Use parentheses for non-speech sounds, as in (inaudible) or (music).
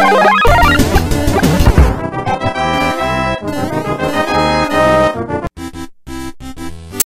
Woo! (laughs)